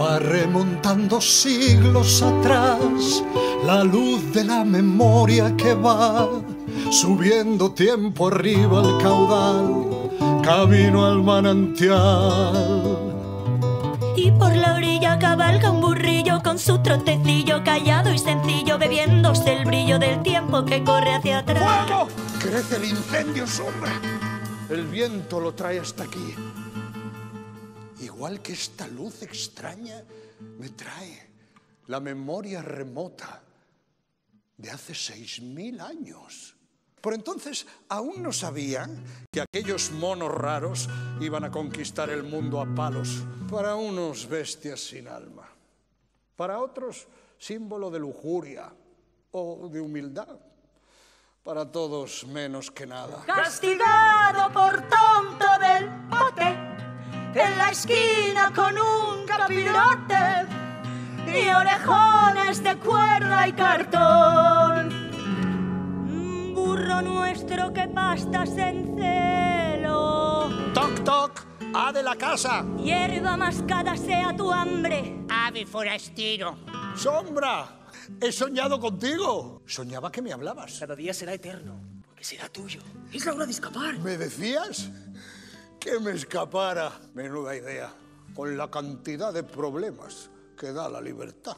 Va remontando siglos atrás la luz de la memoria que va subiendo tiempo arriba al caudal, camino al manantial. Y por la orilla cabalga un burrillo con su trotecillo callado y sencillo, bebiéndose el brillo del tiempo que corre hacia atrás. ¡Fuego! Crece el incendio, sombra. El viento lo trae hasta aquí. Igual que esta luz extraña me trae la memoria remota de hace seis mil años. Por entonces aún no sabían que aquellos monos raros iban a conquistar el mundo a palos. Para unos bestias sin alma, para otros símbolo de lujuria o de humildad, para todos menos que nada. Castigado por tonto del bote, en la esquina con un capirote y orejones de cuerda y cartón. Un burro nuestro que pastas en celo. Toc, toc, a de la casa. Hierba mascada sea tu hambre. Ave forastero. Sombra, he soñado contigo. Soñaba que me hablabas. Cada día será eterno, porque será tuyo. Es la hora de escapar. ¿Me decías? Que me escapara. Menuda idea. Con la cantidad de problemas que da la libertad.